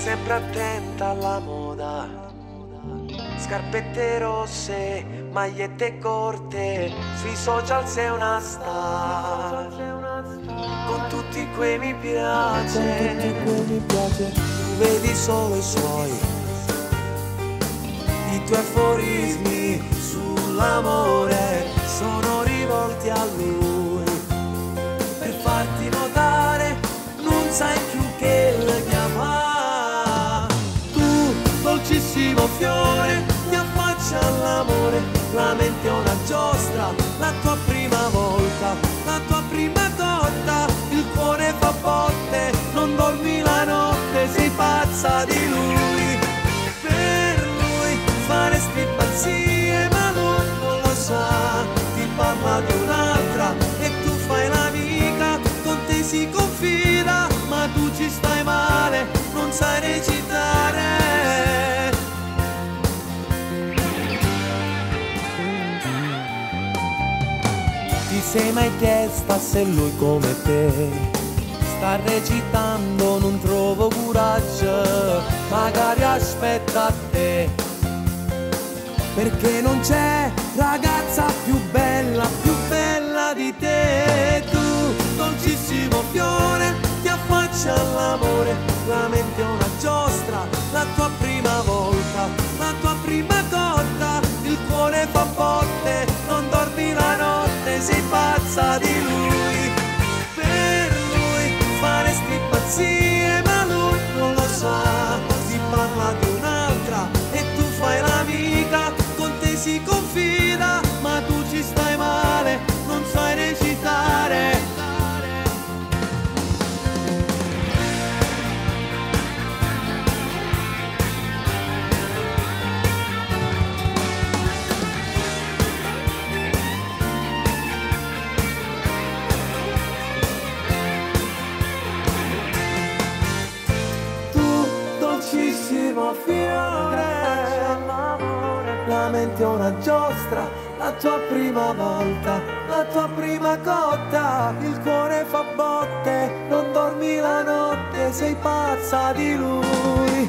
sempre attenta alla moda. Scarpette rosse, magliette corte, sui social sei una star. Con tutti quei mi piace, tu vedi solo i suoi, i tuoi aforismi sull'amore sono rivolti a lui per farti notare non sai più pazza di lui. Per lui faresti pazzie ma lui non lo sa. Ti parla di un'altra e tu fai l'amica con te si confida ma tu ci stai male non sai recitare. Ti sei mai chiesta se lui come te sta recitando non trovo coraggio magari aspetta a te perché non c'è ragazza più bella, più bella di te. Tu, dolcissimo fiore, ti affaccia all'amore, la fiore, la mente è una giostra, la tua prima volta, la tua prima cotta, il cuore fa botte, non dormi la notte, sei pazza di lui,